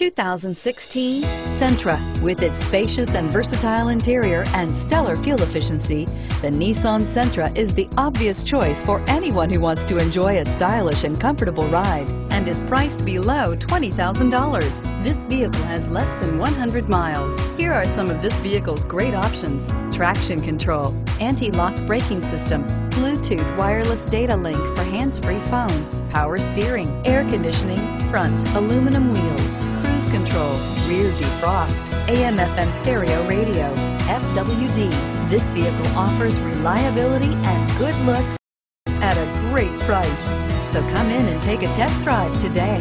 2016 Sentra. With its spacious and versatile interior and stellar fuel efficiency, the Nissan Sentra is the obvious choice for anyone who wants to enjoy a stylish and comfortable ride and is priced below $20,000. This vehicle has less than 100 miles. Here are some of this vehicle's great options. Traction control, anti-lock braking system, Bluetooth wireless data link for hands-free phone, power steering, air conditioning, front aluminum wheels, defrost, AM FM stereo radio, FWD. This vehicle offers reliability and good looks at a great price. So come in and take a test drive today.